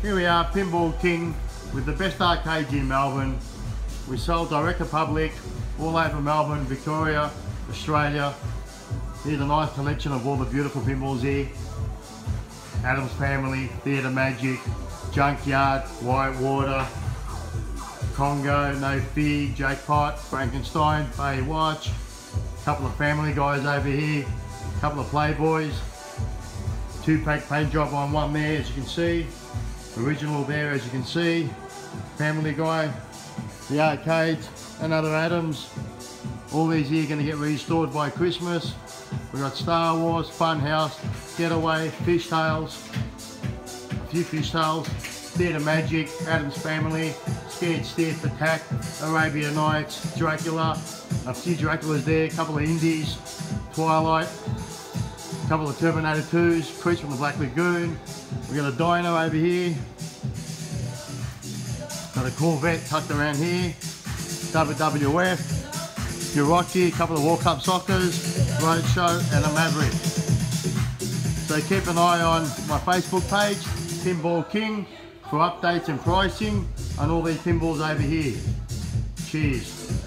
Here we are, Pinball King, with the best arcades in Melbourne. We sell direct to public, all over Melbourne, Victoria, Australia. Here's a nice collection of all the beautiful pinballs here. Addams Family, Theatre Magic, Junkyard, Whitewater, Congo, No Fear, Jackpot, Frankenstein, Baywatch, a couple of Family Guys over here, a couple of Playboys, two pack paint job on one there as you can see, original there as you can see, Family Guy, the arcades, and other Addams. All these here are going to get restored by Christmas. We've got Star Wars, Funhouse, Getaway, Fish Tales, a few Fish Tales, Theatre Magic, Addams Family, Scared Stiff, Attack, Arabia Nights, Dracula, a few Draculas there, a couple of Indies, Twilight, a couple of Terminator 2s, Creature from the Black Lagoon. We've got a Dino over here, got a Corvette tucked around here, WWF, Hiroki, a couple of World Cup Soccers, Roadshow and a Maverick. So keep an eye on my Facebook page, Pinball King, for updates and pricing on all these pinballs over here. Cheers.